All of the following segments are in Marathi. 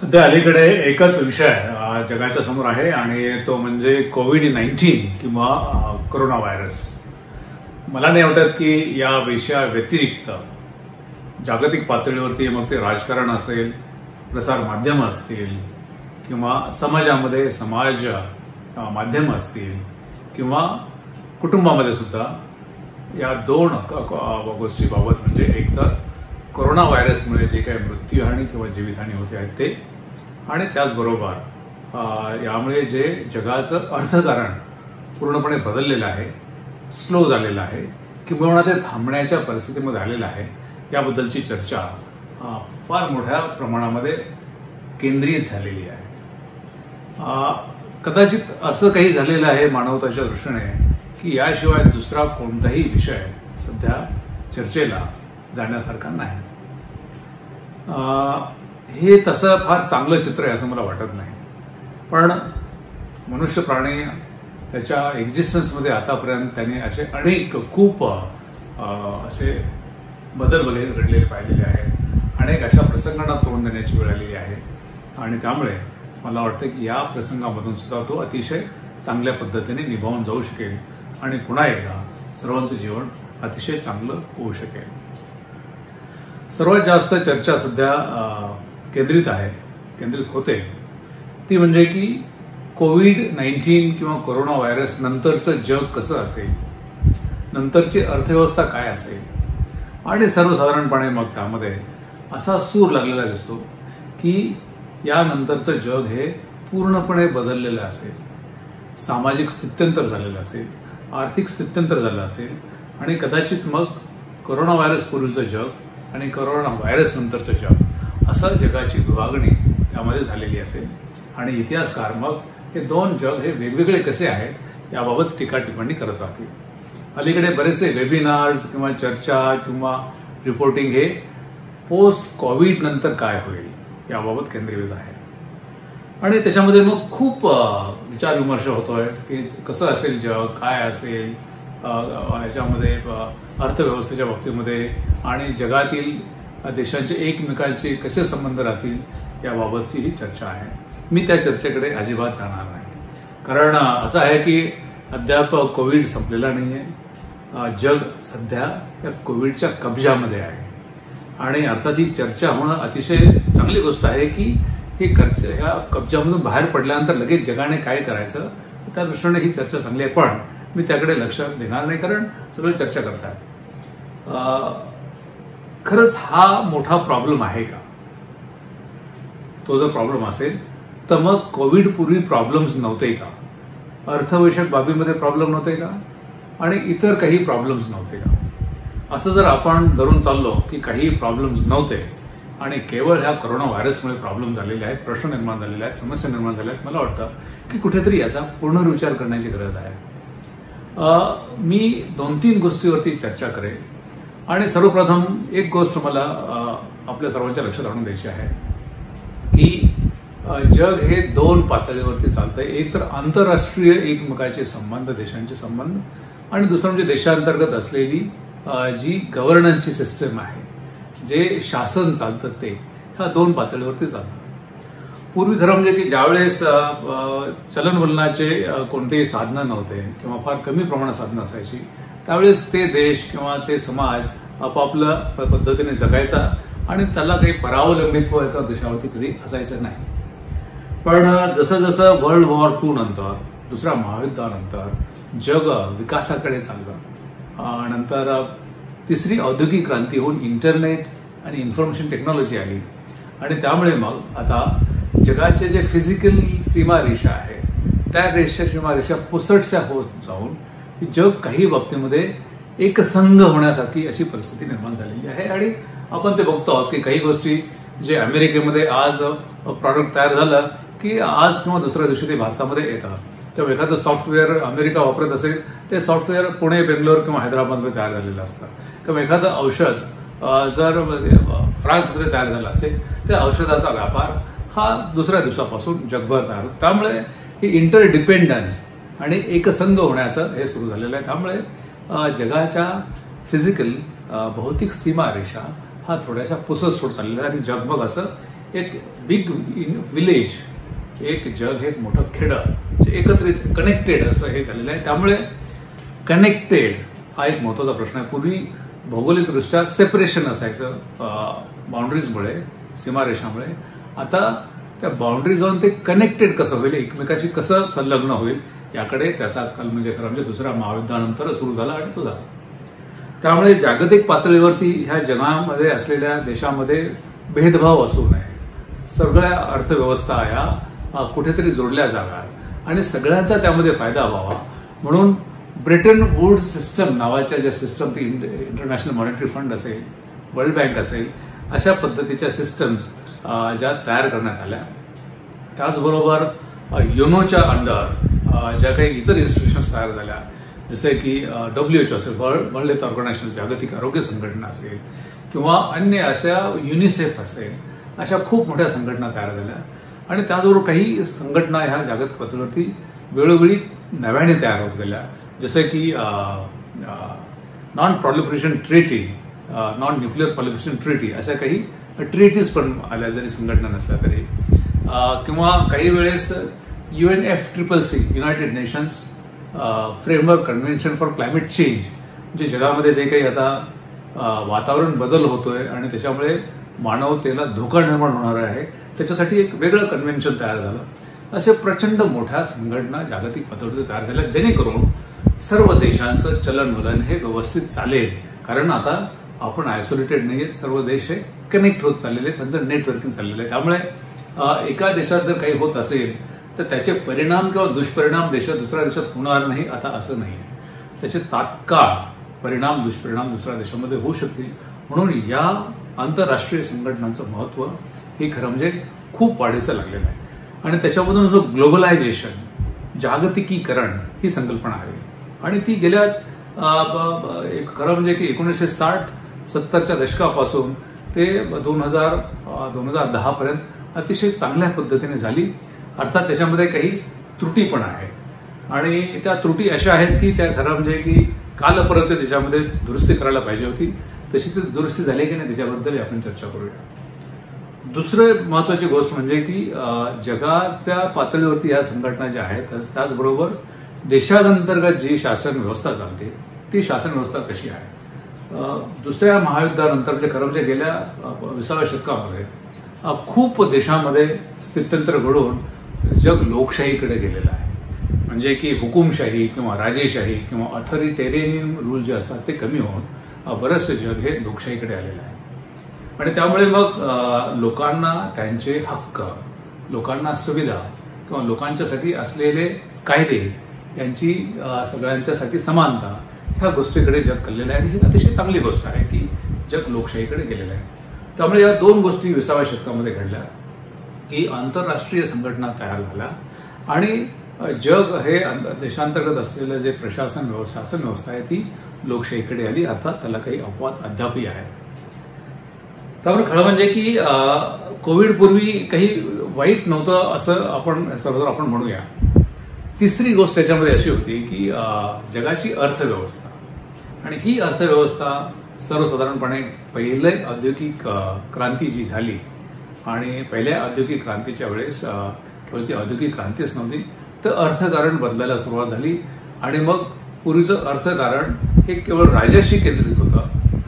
सध्या अलीकडे एकच विषय जगाच्या समोर आहे आणि तो म्हणजे कोविड नाईन्टीन किंवा कोरोना व्हायरस. मला नाही वाटत की या विषया व्यतिरिक्त जागतिक पातळीवरती मग ते राजकारण असेल प्रसार माध्यम असतील किंवा समाजामध्ये समाज माध्यम असतील किंवा कुटुंबामध्ये सुद्धा या दोन गोष्टीबाबत म्हणजे एक तर कोरोना व्हायरसमुळे जे काही मृत्यूहानी किंवा जीवितहानी होते आहेत ते. आणि त्याचबरोबर यामुळे जे जगाचं अर्थकारण पूर्णपणे बदललेलं आहे स्लो झालेलं आहे किंवा ते थांबण्याच्या परिस्थितीमध्ये आलेलं आहे याबद्दलची चर्चा फार मोठ्या प्रमाणामध्ये केंद्रित झालेली आहे. कदाचित असं काही झालेलं आहे मानवताच्या दृष्टीने की याशिवाय दुसरा कोणताही विषय सध्या चर्चेला जाण्यासारखा नाही. हे तसं फार चांगलं चित्र आहे असं मला वाटत नाही. पण मनुष्य प्राणी त्याच्या एक्झिस्टन्समध्ये आतापर्यंत त्याने असे अनेक खूप असे बदल बदल घडलेले पाहिलेले आहेत. अनेक अशा प्रसंगांना तोंड देण्याची वेळ आलेली आहे. आणि त्यामुळे मला वाटतं की या प्रसंगामधून सुद्धा तो अतिशय चांगल्या पद्धतीने निभावून जाऊ शकेल आणि पुन्हा एकदा सर्वांचं जीवन अतिशय चांगलं होऊ शकेल. सर्वात जास्त चर्चा सध्या केंद्रित आहे केंद्रित होते. ती म्हणजे की कोविड नाईन्टीन किंवा कोरोना व्हायरस नंतरचं जग कसं असेल? नंतरची अर्थव्यवस्था काय असेल? आणि सर्वसाधारणपणे मग त्यामध्ये असा सूर लागलेला दिसतो की यानंतरचं जग हे पूर्णपणे बदललेलं असेल. सामाजिक स्थित्यंतर झालेलं असेल आर्थिक स्थित्यंतर झालं असेल आणि कदाचित मग कोरोना व्हायरस पूर्वीचं जग आणि करोना व्हायरस नंतरचं जग असं जगाची विभागणी त्यामध्ये झालेली असेल. आणि इतिहासकार मग हे दोन जग हे वेगवेगळे कसे आहेत याबाबत टीका टिप्पणी करत राहतील. अलीकडे बरेचसे वेबिनार्स किंवा चर्चा किंवा रिपोर्टिंग हे पोस्ट कोविड नंतर काय होईल याबाबत केंद्रीभूत आहे. आणि त्याच्यामध्ये मग खूप अ, विचारविमर्श होतोय की कसं असेल जग काय असेल याच्यामध्ये अर्थव्यवस्थेच्या बाबतीमध्ये आणि जगातील देशांचे एकमेकांचे कसे संबंध राहतील याबाबतची ही चर्चा आहे. मी त्या चर्चेकडे अजिबात जाणार नाही. कारण असं आहे की अद्याप कोविड संपलेला नाही आहे जग सध्या या कोविडच्या कब्जामध्ये आहे. आणि अर्थात ही चर्चा होणं अतिशय चांगली गोष्ट आहे की ही खर्च ह्या कब्जामधून बाहेर पडल्यानंतर लगेच जगाने काय करायचं त्या दृष्टीने ही चर्चा चांगली आहे. पण मी त्याकडे लक्ष देणार नाही कारण सगळं चर्चा करतात खरंच हा मोठा प्रॉब्लेम आहे का? तो जर प्रॉब्लेम असेल तर मग कोविड पूर्वी प्रॉब्लेम्स नव्हते का? अर्थविषयक बाबीमध्ये प्रॉब्लेम नव्हते का? आणि इतर काही प्रॉब्लेम्स नव्हते का? असं जर आपण धरून चाललो की काही प्रॉब्लेम्स नव्हते आणि केवळ ह्या कोरोना व्हायरसमुळे प्रॉब्लेम झालेले आहेत प्रश्न निर्माण झालेले आहेत समस्या निर्माण झाल्या आहेत मला वाटतं की कुठेतरी याचा पुनर्विचार करण्याची गरज आहे. मी दोन तीन गोष्टीवरती चर्चा करेन. आणि सर्वप्रथम एक गोष्ट मला आपल्या सर्वांच्या लक्षात आणून द्यायची आहे की जग हे दोन पातळीवरती चालतंय. एक तर आंतरराष्ट्रीय एकमेकाचे संबंध देशांचे संबंध आणि दुसरं म्हणजे देशांतर्गत असलेली जी गव्हर्नन्सची सिस्टम आहे जे शासन चालतं ते ह्या दोन पातळीवरती चालतं. पूर्वी खरं म्हणजे की ज्यावेळेस चलनवलनाचे कोणतेही साधनं नव्हते किंवा फार कमी प्रमाणात साधनं असायची त्यावेळेस ते देश किंवा ते समाज आपापलं पद्धतीने जगायचा आणि त्याला काही परावलंबित्व एका देशावरती कधी असायचं नाही. पण जसं जसं वर्ल्ड वॉर टू नंतर दुसऱ्या महायुद्धानंतर जग विकासाकडे चाललं. नंतर तिसरी औद्योगिक क्रांती होऊन इंटरनेट आणि इन्फॉर्मेशन टेक्नॉलॉजी आली. आणि त्यामुळे मग आता जगाचे जे फिजिकल सीमारेषा आहे त्या रेषा सीमारेषा पुसटशा होत जाऊन जग काही बाबतीमध्ये एकसंघ होण्यासारखी अशी परिस्थिती निर्माण झालेली आहे. आणि आपण ते बघतो आहोत की काही गोष्टी जे अमेरिकेमध्ये आज प्रॉडक्ट तयार झालं की आज किंवा दुसऱ्या दिवशी ते भारतामध्ये येतात तेव्हा एखादं सॉफ्टवेअर अमेरिका वापरत असेल ते सॉफ्टवेअर पुणे बेंगलोर किंवा हैदराबादमध्ये तयार झालेलं असतं. किंवा एखादं औषध जर फ्रान्समध्ये तयार झालं असेल त्या औषधाचा व्यापार हा दुसऱ्या दिवसापासून जगभर तयार त्यामुळे ही इंटरडिपेंडन्स आणि एकसंघ होण्याचं हे सुरू झालेलं आहे. त्यामुळे जगाच्या फिजिकल भौतिक सीमारेषा हा थोड्याशा पुसत सोड चाललेला आहे आणि जगभर असं एक बिग विलेज एक जग हे एक मोठं खेडं जे एकत्रित कनेक्टेड असं हे झालेलं आहे. त्यामुळे कनेक्टेड हा एक महत्त्वाचा प्रश्न आहे. पूर्वी भौगोलिकदृष्ट्या सेपरेशन असायचं बाउंड्रीजमुळे सीमारेषामुळे. आता त्या बाउंड्री जाऊन ते कनेक्टेड कसं होईल एकमेकाशी कसं संलग्न होईल याकडे त्याचा काल म्हणजे खरं म्हणजे दुसऱ्या महायुद्धानंतर सुरू झाला आणि तो झाला. त्यामुळे जागतिक पातळीवरती ह्या जगामध्ये असलेल्या देशामध्ये भेदभाव असू नये. सगळ्या अर्थव्यवस्था या कुठेतरी जोडल्या जाव्यात आणि सगळ्यांचा त्यामध्ये फायदा व्हावा. म्हणून ब्रिटन वूड सिस्टम नावाच्या ज्या सिस्टम ती इंटरनॅशनल मॉनिटरी फंड असेल वर्ल्ड बँक असेल अशा पद्धतीच्या सिस्टम्स ज्या तयार करण्यात आल्या. त्याचबरोबर युनोच्या अंडर ज्या काही इतर इन्स्टिट्यूशन्स तयार झाल्या जसे की डब्ल्यूएचओ असेल वर्ल्ड वर्ल्ड हेल्थ ऑर्गनायझेशन जागतिक आरोग्य संघटना असेल किंवा अन्य अशा युनिसेफ असेल अशा खूप मोठ्या संघटना तयार झाल्या. आणि त्याचबरोबर काही संघटना ह्या जागतिक पातळीवरती वेळोवेळी नव्याने तयार होत गेल्या. जसे की non proliferation treaty non nuclear proliferation treaty अशा काही ट्रेटीज पण आल्या जरी संघटना नसल्या तरी. किंवा काही वेळेस U N F triple C united nations framework convention for climate change जे जगामध्ये जे काही आता वातावरण बदल होतोय आणि त्याच्यामुळे मानवतेला धोका निर्माण होणार आहे त्याच्यासाठी एक वेगळं कन्व्हेन्शन तयार झालं. असे प्रचंड मोठ्या संघटना जागतिक पातळीवर तयार झाल्या जेणेकरून सर्व देशांचं चलनवलन हे व्यवस्थित चालेल. कारण आता आपण आयसोलेटेड नाहीये सर्व देश हे कनेक्ट होत चाललेले त्यांचं नेटवर्किंग चाललेलं आहे. त्यामुळे एका देशात जर काही होत असेल तर त्याचे परिणाम किंवा दुष्परिणाम देशात दुसऱ्या देशात होणार नाही आता असं नाही. त्याचे तात्काळ परिणाम दुष्परिणाम दुसऱ्या देशामध्ये होऊ शकतील. म्हणून या आंतरराष्ट्रीय संघटनांचं महत्त्व हे खरं म्हणजे खूप वाढीचं लागलेलं आहे. आणि त्याच्यामधून जो ग्लोबलायझेशन जागतिकीकरण ही संकल्पना आहे. आणि ती गेल्या एक खरं म्हणजे की एकोणीसशे साठ सत्तरच्या दशकापासून ते दोन हजार दोन हजार दहा पर्यंत अतिशय चांगल्या पद्धतीने झाली. अर्थात त्याच्यामध्ये काही त्रुटी पण आहे आणि त्या त्रुटी अशा आहेत की त्या खरं म्हणजे की कालपर्यंत त्याच्यामध्ये दुरुस्ती करायला पाहिजे होती. तशी ती दुरुस्ती झाली की नाही त्याच्याबद्दल आपण चर्चा करूया. दुसरं महत्वाची गोष्ट म्हणजे की जगाच्या पातळीवरती या संघटना ज्या आहेत त्याचबरोबर देशांतर्गत जी शासन व्यवस्था चालते ती शासन व्यवस्था कशी आहे? दुसऱ्या महायुद्धानंतर जे खरं म्हणजे गेल्या विसाव्या शतकामध्ये खूप देशामध्ये स्थित्यंतर घडून जग लोकशाहीकडे गेलेलं आहे. म्हणजे की हुकुमशाही किंवा राजेशाही किंवा अथॉरिटेरियन रूल जे असतात ते कमी होऊन बरंचसं जग हे लोकशाहीकडे आलेलं आहे. आणि त्यामुळे मग लोकांना त्यांचे हक्क लोकांना सुविधा किंवा लोकांच्यासाठी असलेले कायदे यांची सगळ्यांच्यासाठी समानता ह्या गोष्टीकडे जग कललेलं आहे आणि ही अतिशय चांगली गोष्ट आहे की जग लोकशाहीकडे गेलेलं आहे. त्यामुळे या दोन गोष्टी विसाव्या शतकामध्ये घडल्या की आंतरराष्ट्रीय संघटना तयार झाल्या आणि जग हे देशांतर्गत असलेलं जे प्रशासन व्यवस्था शासन व्यवस्था आहे ती लोकशाहीकडे आली. अर्थात त्याला काही अपवाद अद्यापही आहे त्यामुळे खरं म्हणजे की कोविड पूर्वी काही वाईट नव्हतं असं आपण सर्व आपण म्हणूया. तिसरी गोष्ट त्याच्यामध्ये अशी होती की जगाची अर्थव्यवस्था. आणि ही अर्थव्यवस्था सर्वसाधारणपणे पहिले औद्योगिक क्रांती जी झाली आणि पहिल्या औद्योगिक क्रांतीच्या वेळेस केवळ ती औद्योगिक क्रांतीच नव्हती तर अर्थकारण बदलायला सुरुवात झाली. आणि मग पूर्वीचं अर्थकारण हे केवळ राजाशी केंद्रित होतं.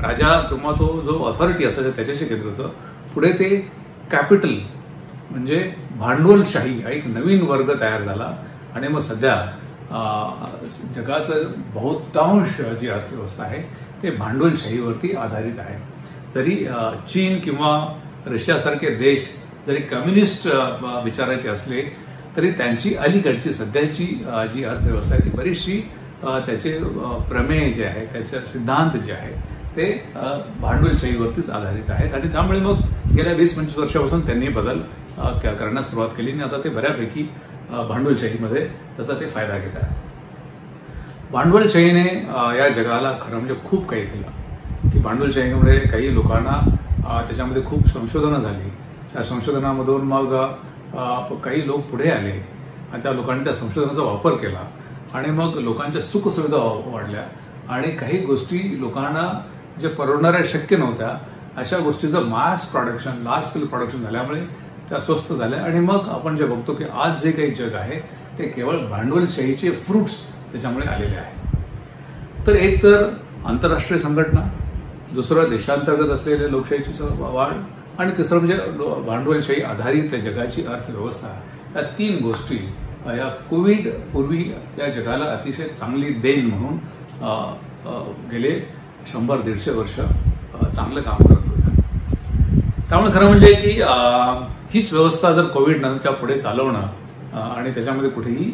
राजा किंवा तो जो ऑथॉरिटी असायचा त्याच्याशी केंद्रित होतं. पुढे ते कॅपिटल म्हणजे भांडवलशाही हा एक नवीन वर्ग तयार झाला. आणि मग सध्या जगाचं बहुतांश जी अर्थव्यवस्था आहे ते भांडवलशाहीवरती आधारित आहे. जरी चीन किंवा रशियासारखे देश जरी कम्युनिस्ट विचाराचे असले तरी त्यांची अलीकडची सध्याची जी अर्थव्यवस्था आहे ती बरीचशी त्याचे प्रमेय जे आहे त्याचे सिद्धांत जे आहे ते भांडवलशाहीवरतीच आधारित आहेत. आणि त्यामुळे मग गेल्या वीस पंचवीस वर्षापासून त्यांनी बदल करण्यास सुरुवात केली. आणि आता ते बऱ्यापैकी भांडवलशाहीमध्ये त्याचा ते फायदा घेत आहे भांडवलशाहीने या जगाला खरं म्हणजे खूप काही दिलं. की भांडवलशाहीमुळे काही लोकांना त्याच्यामध्ये खूप संशोधनं झाली. त्या संशोधनामधून मग काही लोक पुढे आले आणि त्या लोकांनी त्या संशोधनाचा वापर केला आणि मग लोकांच्या सुखसुविधा वाढल्या. आणि काही गोष्टी लोकांना जे परवडणाऱ्या शक्य नव्हत्या अशा गोष्टीचं mass production large scale production झाल्यामुळे त्या स्वस्त झाल्या. आणि मग आपण जे बघतो की आज जे काही जग आहे ते केवळ भांडवलशाहीचे फ्रुट्स त्याच्यामुळे आलेले आहेत तर एक तर आंतरराष्ट्रीय संघटना दुसरं देशांतर्गत असलेले लोकशाहीची वाढ आणि तिसरं म्हणजे भांडवलशाही आधारित जगाची अर्थव्यवस्था. या तीन गोष्टी या कोविड पूर्वी या जगाला अतिशय चांगली देण म्हणून गेले शंभर दीडशे वर्ष चांगलं काम करत त्यामुळे खरं म्हणजे की हीच व्यवस्था जर कोविड नंतरच्या पुढे चालवणं आणि त्याच्यामध्ये कुठेही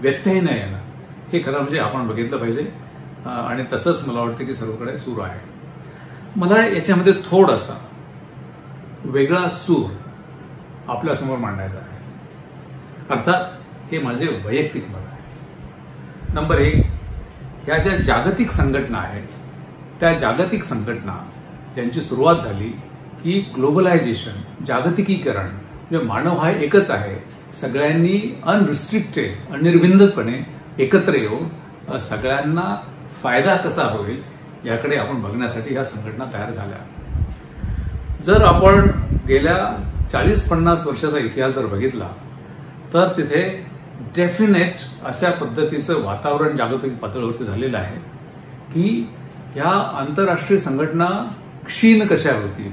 व्यत्यय न येणं हे खरं म्हणजे आपण बघितलं पाहिजे. आणि तसंच मला वाटतं की सर्वकडे सूर आहे. मला याच्यामध्ये थोडासा वेगळा सूर आपल्यासमोर मांडायचा आहे. अर्थात हे माझे वैयक्तिक मत आहे. नंबर एक ह्या ज्या जागतिक संघटना आहेत त्या जागतिक संघटना ज्यांची सुरुवात झाली की ग्लोबलायझेशन जागतिकीकरण म्हणजे मानव हा एकच आहे. सगळ्यांनी अनरिस्ट्रिक्टेड अनिर्विंदपणे एकत्र येऊन सगळ्यांना फायदा कसा होईल याकडे आपण बघण्यासाठी ह्या संघटना तयार झाल्या. जर आपण गेल्या चाळीस पन्नास वर्षाचा इतिहास जर बघितला तर तिथे डेफिनेट अशा पद्धतीचं वातावरण जागतिक पातळीवरती झालेलं आहे की ह्या आंतरराष्ट्रीय संघटना क्षीण कशा होतील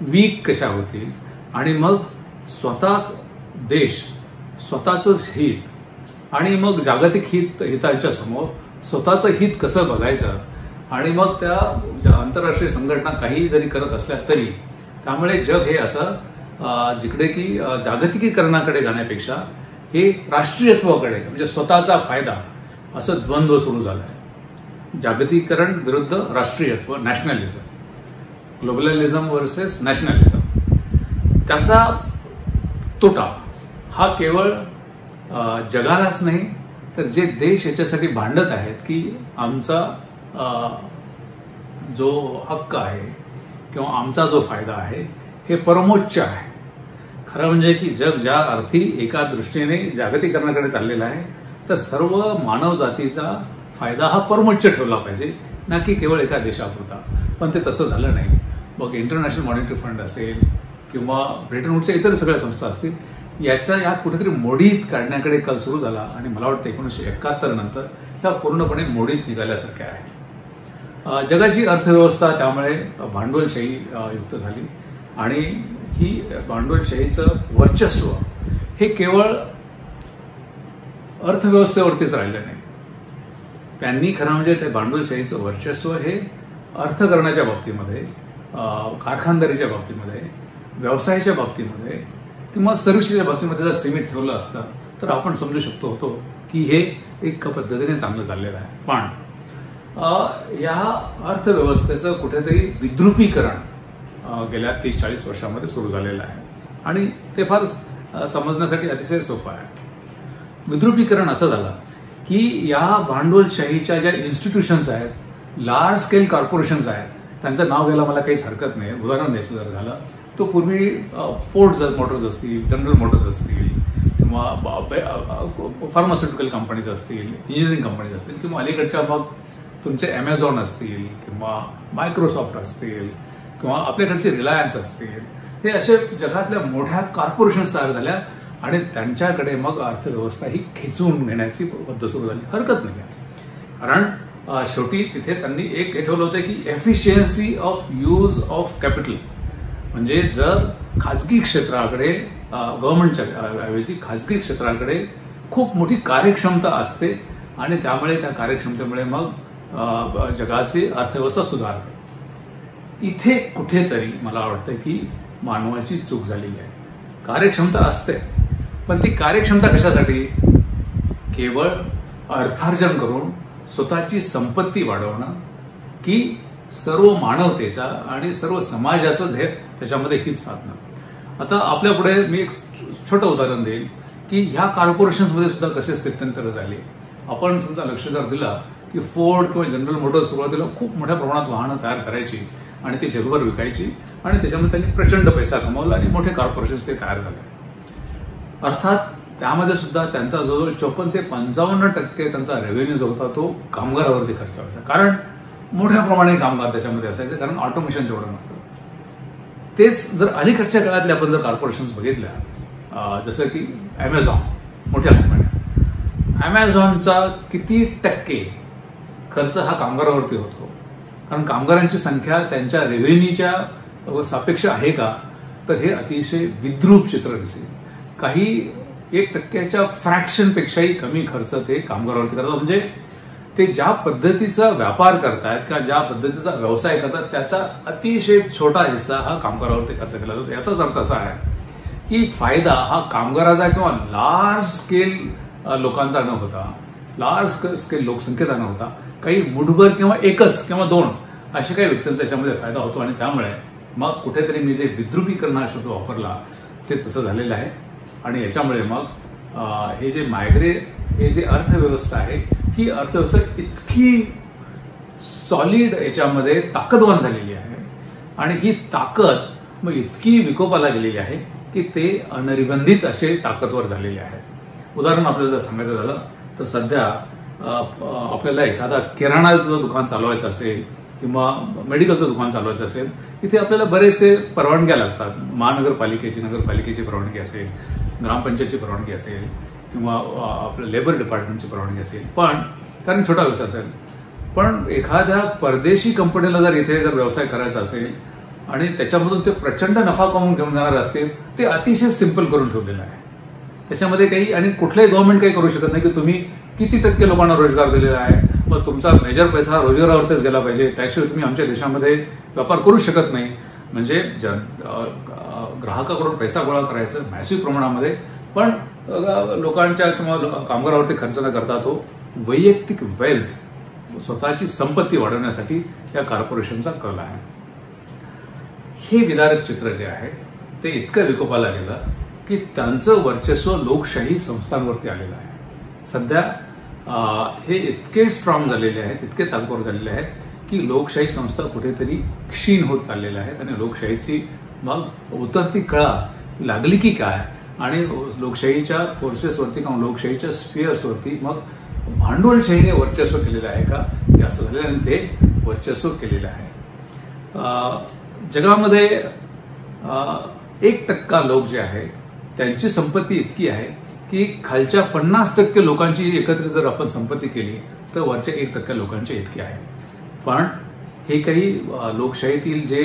वीक कशा होतील? आणि मग स्वतः देश स्वतःच हित आणि मग जागतिक हित हिताच्या समोर स्वतःचं हित कसं बघायचं? आणि मग त्या आंतरराष्ट्रीय संघटना काहीही जरी करत असल्या तरी त्यामुळे जग हे असं जिकडे की जागतिकीकरणाकडे जाण्यापेक्षा हे राष्ट्रीयत्वाकडे म्हणजे स्वतःचा फायदा असं द्वंद्व सुरू झालं आहे जागतिकीकरण विरुद्ध राष्ट्रीयत्व नॅशनॅलिझम. ग्लोबलिझम वर्सेस नॅशनलिझम त्याचा तोटा हा केवळ जगालाच नाही तर जे देश याच्यासाठी भांडत आहेत की आमचा जो हक्क आहे किंवा आमचा जो फायदा आहे हे परमोच्च आहे. खरं म्हणजे की जग ज्या अर्थी एका दृष्टीने जागतिकरणाकडे चाललेलं आहे तर सर्व मानव जातीचा फायदा हा परमोच्च ठेवला पाहिजे ना की केवळ एका देशापुरता. पण ते तसं झालं नाही. मग इंटरनॅशनल मॉनिटरी फंड असेल किंवा ब्रिटन वूडच्या इतर सगळ्या संस्था असतील याचा या कुठेतरी मोडीत काढण्याकडे काल सुरू झाला आणि मला वाटतं एकोणीसशे एकाहत्तर नंतर ह्या पूर्णपणे मोडीत निघाल्यासारख्या आहे. जगाची अर्थव्यवस्था त्यामुळे भांडवलशाही युक्त झाली आणि ही भांडवलशाहीचं वर्चस्व हे केवळ अर्थव्यवस्थेवरतीच राहिलं नाही. त्यांनी खरं म्हणजे ते भांडवलशाहीचं वर्चस्व हे अर्थकरणाच्या बाबतीमध्ये कारखानदारीच्या बाबतीमध्ये व्यवसायाच्या बाबतीमध्ये किंवा सर्व्हिसेसच्या बाबतीमध्ये जर सीमित ठेवलं असतं तर आपण समजू शकतो होतो की हे एक पद्धतीने चांगलं चाललेलं आहे. पण या अर्थव्यवस्थेचं कुठेतरी विद्रुपीकरण गेल्या तीस चाळीस वर्षामध्ये सुरू झालेलं आहे. आणि ते फार समजण्यासाठी अतिशय सोपं आहे. विद्रुपीकरण असं झालं की या भांडवलशाहीच्या ज्या इन्स्टिट्यूशन्स आहेत लार्ज स्केल कॉर्पोरेशन्स आहेत त्यांचं नाव घ्यायला मला काहीच हरकत नाही. उदाहरण द्यायचं जर झालं तो पूर्वी फोर्ट मोटर्स असतील जनरल मोटर्स असतील किंवा फार्मास्युटिकल कंपनीज असतील इंजिनिअरिंग कंपनीज असतील किंवा अलीकडच्या मग तुमचे अमेझॉन असतील किंवा मायक्रोसॉफ्ट असतील किंवा आपल्याकडचे रिलायन्स असतील हे असे जगातल्या मोठ्या कॉर्पोरेशन्स तयार झाल्या आणि त्यांच्याकडे मग अर्थव्यवस्था ही खेचून घेण्याची पद्धत सुरू झाली. हरकत नाही. कारण शेवटी तिथे त्यांनी एक हे ठेवलं होतं की efficiency of use of capital म्हणजे जर खाजगी क्षेत्राकडे गव्हर्नमेंटच्या ऐवजी खाजगी क्षेत्राकडे खूप मोठी कार्यक्षमता असते आणि त्यामुळे त्या कार्यक्षमतेमुळे मग जगाची अर्थव्यवस्था सुधारते. इथे कुठेतरी मला वाटतं की मानवाची चूक झालेली आहे. कार्यक्षमता असते पण ती कार्यक्षमता कशासाठी? केवळ अर्थार्जन करून स्वतःची संपत्ती वाढवणं की सर्व मानवतेच्या आणि सर्व समाजाचं ध्येय त्याच्यामध्ये हित साधणं. आता आपल्या पुढे मी एक छोटं उदाहरण देईल की ह्या कॉर्पोरेशन्समध्ये सुद्धा कसे स्थित्यंतर झाले? आपण समजा लक्ष जर दिला की फोर्ड किंवा जनरल मोटर्स सुरुवातीला खूप मोठ्या प्रमाणात वाहनं तयार करायची आणि ती जगभर विकायची आणि त्याच्यामध्ये त्यांनी प्रचंड पैसा कमावला आणि मोठे कॉर्पोरेशन्स ते तयार झाले. अर्थात त्यामध्ये सुद्धा त्यांचा जवळजवळ चोपन्न ते पंचावन्न टक्के त्यांचा रेव्हेन्यू जो होता तो कामगारावरती खर्च व्हायचा. कारण मोठ्या प्रमाणे कामगार त्याच्यामध्ये असायचे कारण ऑटोमेशन जेवढं नव्हतं. तेच जर अलीकडच्या काळातले आपण जर कॉर्पोरेशन्स बघितल्या जसं की अमेझॉन मोठ्या कंपन्या अमेझॉनचा किती टक्के खर्च हा कामगारावरती होतो? कारण कामगारांची संख्या त्यांच्या रेव्हेन्यूच्या सापेक्ष आहे का? तर हे अतिशय विद्रूप चित्र दिसेल. काही एक टक्क्याच्या फ्रॅक्शन पेक्षाही कमी खर्च ते कामगारावरती करतात. म्हणजे ते ज्या पद्धतीचा व्यापार करतायत किंवा ज्या पद्धतीचा व्यवसाय करतात त्याचा अतिशय छोटा हिस्सा हा कामगारावरती खर्च केला जातो. याचाच अर्थ असा आहे की फायदा हा कामगाराचा किंवा लार्ज स्केल लोकांचा न होता लार्ज स्केल लोकसंख्येचा न होता काही मुठभर किंवा एकच किंवा दोन असे काही व्यक्तींचा याच्यामध्ये फायदा होतो. आणि त्यामुळे मग कुठेतरी मी जे विद्रुपीकरण हा शब्द वापरला ते तसं झालेलं आहे. आणि याच्यामुळे मग हे जे मायग्रे हे जे अर्थव्यवस्था आहे ही अर्थव्यवस्था इतकी सॉलिड याच्यामध्ये ताकदवान झालेली आहे. आणि ही ताकद मग इतकी विकोपाला गेलेली आहे की ते अनरिबंधित असे ताकदवर झालेले आहेत. उदाहरण आपल्याला जर सांगायचं झालं तर सध्या आपल्याला एखादा किराणाचं दुकान चालवायचं असेल किंवा मेडिकलचं दुकान चालवायचं असेल इथे आपल्याला बरेचसे परवानग्या लागतात. महानगरपालिकेची नगरपालिकेची परवानगी असेल ग्रामपंचायतची परवानगी असेल किंवा आपलं लेबर डिपार्टमेंटची परवानगी असेल. पण कारण छोटा व्यवसाय असेल. पण एखाद्या परदेशी कंपनीला जर इथे जर व्यवसाय करायचा असेल आणि त्याच्यामधून ते प्रचंड नफा कमवून घेऊन जाणार असतील ते अतिशय सिंपल करून ठेवलेलं आहे. त्याच्यामध्ये काही आणि कुठलंही गव्हर्नमेंट काही करू शकत नाही की तुम्ही किती टक्के लोकांना रोजगार दिलेला आहे. मग तुमचा मेजर पैसा रोजगारावरतीच गेला पाहिजे. त्याशिवाय तुम्ही आमच्या देशामध्ये व्यापार करू शकत नाही. म्हणजे ग्राहकाकडून पैसा गोळा करायचं मॅसिव्ह प्रमाणामध्ये. पण लोकांच्या किंवा कामगारावरती खर्च न करता तो वैयक्तिक वेल्थ स्वतःची संपत्ती वाढवण्यासाठी या कॉर्पोरेशनचा कल आहे. हे विदारक चित्र जे आहे ते इतकं विकोपाला गेलं की त्यांचं वर्चस्व लोकशाही संस्थांवरती आलेलं आहे. सध्या हे इतके स्ट्रॉंग झालेले आहेत इतके ताकदवर झालेले आहेत की लोकशाही संस्था कुठेतरी क्षीण होत चाललेल्या आहेत आणि लोकशाहीची मग उतरती कळा लागली की काय? आणि लोकशाहीच्या फोर्सेसवरती किंवा लोकशाहीच्या स्पियर्सवरती मग भांडवलशाहीने वर्चस्व केलेलं आहे का? हे असं झालेलं आणि ते वर्चस्व केलेलं आहे. जगामध्ये एक टक्का लोक जे आहेत त्यांची संपत्ती इतकी आहे की खालच्या पन्नास टक्के लोकांची एकत्र जर आपण संपत्ती केली तर वरच्या एक टक्के लोकांची इतकी आहे. पण हे काही लोकशाहीतील जे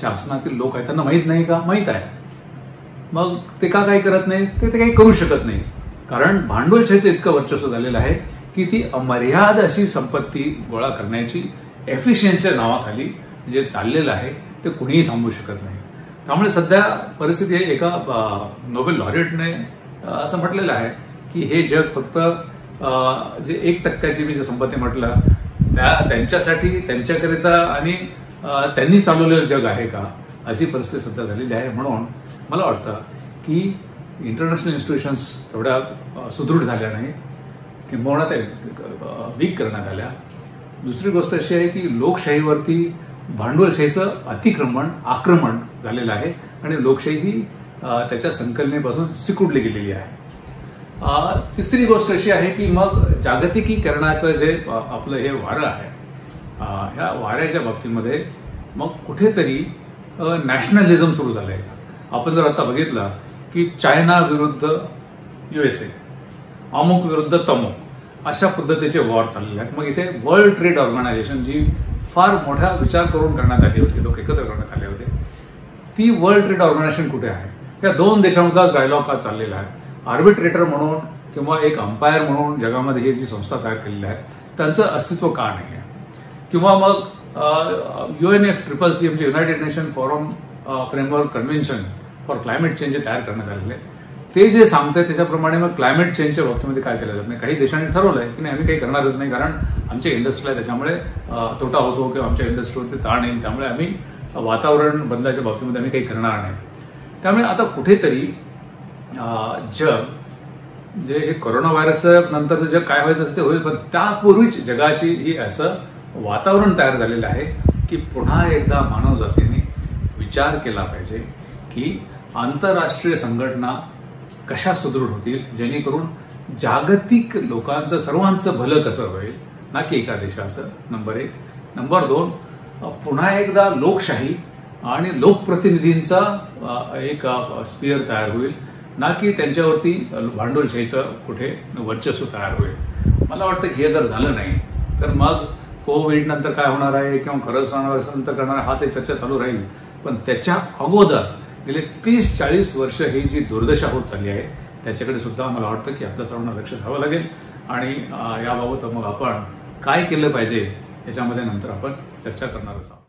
शासनातील लोक आहेत त्यांना माहीत नाही का? माहीत आहे. मग ते का काही करत नाही ते काही करू शकत नाही कारण भांडवलशाहीचं इतकं वर्चस्व झालेलं आहे की ती अमर्याद अशी संपत्ती गोळा करण्याची एफिशियन्सीच्या नावाखाली जे चाललेलं आहे ते कुणीही थांबू शकत नाही. त्यामुळे सध्या परिस्थिती एका नोबेल लॉरिएटने असं म्हटलेलं आहे की हे जग फक्त जे एक टक्क्याची मी जे संपत्ती म्हटलं त्यांच्यासाठी त्यांच्याकरिता आणि त्यांनी चालवलेलं जग आहे का? अशी परिस्थिती सध्या झालेली आहे. म्हणून मला वाटतं की इंटरनॅशनल इन्स्टिट्यूशन्स एवढ्या सुदृढ झाल्या नाही किंबहुना त्या वीक करण्यात आल्या. दुसरी गोष्ट अशी आहे की लोकशाहीवरती भांडवलशाहीचं अतिक्रमण आक्रमण झालेलं आहे आणि लोकशाही ही त्याच्या संकल्पनेपासून सिकुडली गेलेली आहे. तिसरी गोष्ट अशी आहे की मग जागतिकीकरणाचं जे आपलं हे वारं आहे ह्या वाऱ्याच्या बाबतीमध्ये मग कुठेतरी नॅशनलिझम सुरू झालंय. आपण जर आता बघितलं की चायना विरुद्ध युएसए अमुक विरुद्ध तमुक अशा पद्धतीचे वॉर चाललेले आहेत. मग इथे वर्ल्ड ट्रेड ऑर्गनायझेशन जी फार मोठ्या विचार करून करण्यात आली होती लोक एकत्र करण्यात आले होते ती वर्ल्ड ट्रेड ऑर्गनायझेशन कुठे आहे? या दोन देशांचाच डायलॉग का चाललेला आहे? आर्बिट्रेटर म्हणून किंवा एक अंपायर म्हणून जगामध्ये ही जी संस्था तयार केलेली आहे त्यांचं अस्तित्व का नाही आहे किंवा मग U N F triple C म्हणजे united nation forum framework convention for climate change जे तयार करण्यात आलेले ते जे सांगतंय त्याच्याप्रमाणे मग क्लायमेट चेंजच्या बाबतीमध्ये काय केलं जात नाही. काही देशांनी ठरवलंय की नाही आम्ही काही करणारच नाही कारण आमच्या इंडस्ट्रीला त्याच्यामुळे तोटा होतो किंवा आमच्या इंडस्ट्रीवरती ताण येईल. त्यामुळे आम्ही वातावरण बदलाच्या बाबतीमध्ये आम्ही काही करणार नाही. त्यामुळे आता कुठेतरी जग जे हे कोरोना व्हायरस नंतरचं जग काय व्हायचं असते होईल पण त्यापूर्वीच जगाची ही असं वातावरण तयार झालेलं आहे की पुन्हा एकदा मानव जातीने विचार केला पाहिजे की आंतरराष्ट्रीय संघटना कशा सुदृढ होतील जेणेकरून जागतिक लोकांचं सर्वांचं भलं कसं होईल ना की एका देशाचं? नंबर एक. नंबर दोन पुन्हा एकदा लोकशाही आणि लोकप्रतिनिधींचा एक स्पियर तयार होईल. ना की त्यांच्यावरती भांडवलशाहीचं कुठे? वर्चस्व तयार होईल. मला वाटतं की हे जर झालं नाही तर मग कोविड नंतर काय होणार आहे किंवा खरंच होणार असं नंतर करणार हा ते चर्चा चालू राहील. पण त्याच्या अगोदर गेले तीस चाळीस वर्ष ही जी दुर्दशा होत चालली आहे त्याच्याकडे सुद्धा मला वाटतं की आपल्या सर्वांना लक्ष द्यावं लागेल. आणि याबाबत मग आपण काय केलं पाहिजे याच्यामध्ये नंतर आपण चर्चा करणारच आहोत.